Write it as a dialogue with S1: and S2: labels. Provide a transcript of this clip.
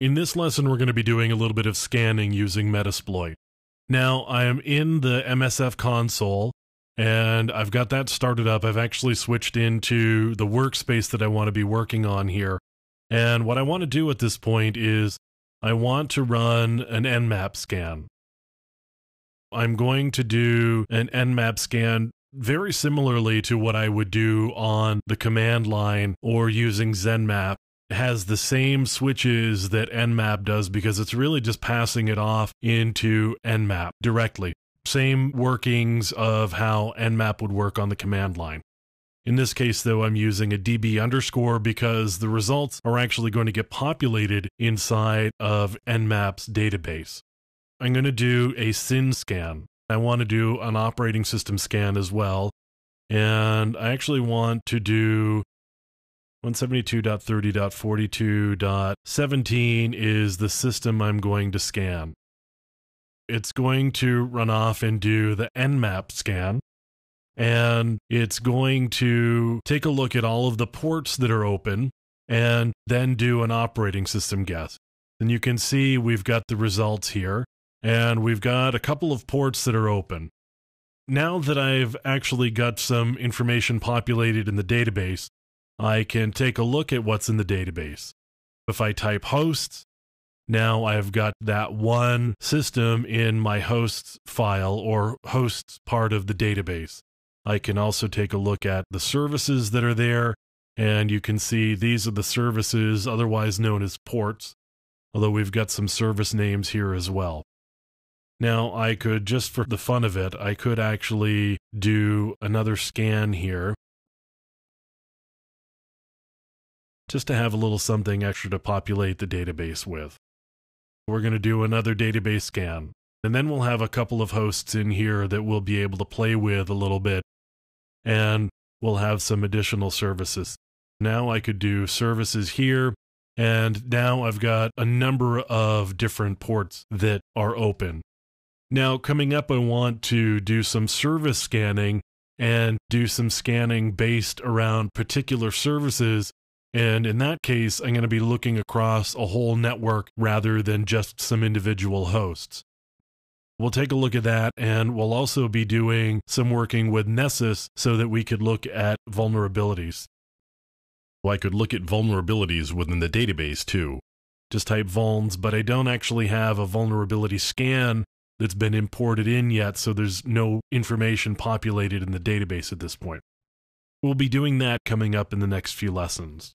S1: In this lesson, we're going to be doing a little bit of scanning using Metasploit. Now, I am in the MSF console, and I've got that started up. I've actually switched into the workspace that I want to be working on here. And what I want to do at this point is I want to run an Nmap scan. I'm going to do an Nmap scan very similarly to what I would do on the command line or using ZenMap has the same switches that Nmap does because it's really just passing it off into Nmap directly. Same workings of how Nmap would work on the command line. In this case, though, I'm using a db underscore because the results are actually going to get populated inside of Nmap's database. I'm going to do a SYN scan. I want to do an operating system scan as well. And I actually want to do 172.30.42.17 is the system I'm going to scan. It's going to run off and do the Nmap scan, and it's going to take a look at all of the ports that are open and then do an operating system guess. And you can see we've got the results here, and we've got a couple of ports that are open. Now that I've actually got some information populated in the database, I can take a look at what's in the database. If I type hosts, now I've got that one system in my hosts file or hosts part of the database. I can also take a look at the services that are there, and you can see these are the services otherwise known as ports, although we've got some service names here as well. Now, I could, just for the fun of it, I could actually do another scan here just to have a little something extra to populate the database with. We're going to do another database scan, and then we'll have a couple of hosts in here that we'll be able to play with a little bit, and we'll have some additional services. Now I could do services here, and now I've got a number of different ports that are open. Now, coming up, I want to do some service scanning and do some scanning based around particular services and in that case, I'm going to be looking across a whole network rather than just some individual hosts. We'll take a look at that, and we'll also be doing some working with Nessus so that we could look at vulnerabilities.
S2: Well, I could look at vulnerabilities within the database too.
S1: Just type vulns, but I don't actually have a vulnerability scan that's been imported in yet, so there's no information populated in the database at this point. We'll be doing that coming up in the next few lessons.